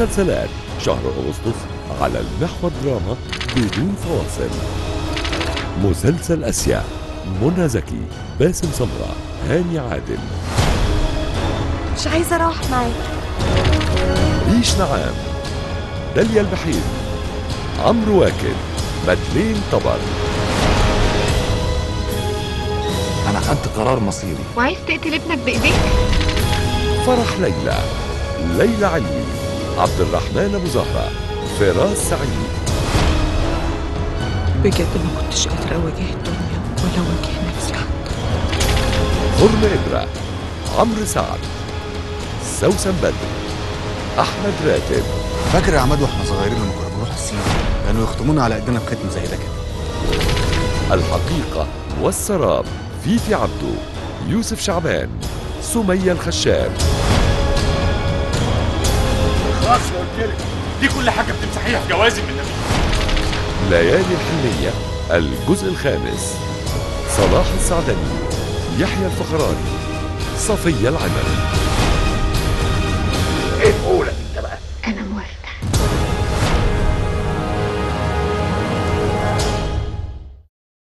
مسلسلات. شهر أغسطس على المحور دراما بدون فواصل. مسلسل أسيا. منى زكي باسم سمرة هاني عادل. مش عايزة أروح معاك. ريش نعام. داليا البحير. عمرو واكد. مدلين طبر. أنا خدت قرار مصيري. وعايز تقتل ابنك بإيديك؟ فرح ليلى. ليلى علوي عبد الرحمن أبو زهرة فراس سعيد. بجد ما كنتش قادرة أواجه الدنيا ولا أواجه نفسي حتى. هرم إبرة عمرو سعد سوسن بدر أحمد راتب. فاكر يا عماد وإحنا صغيرين لما كنا بنروح السينما؟ كانوا يختمونا على إيدينا بختم زي ده كده. الحقيقة والسراب فيفي عبده يوسف شعبان سمية الخشاب. خلاص قلت لك دي كل حاجة بتمسحيها في جوازي من النبي. ليالي الحلمية الجزء الخامس. صلاح السعدني يحيى الفخراني صفية العمري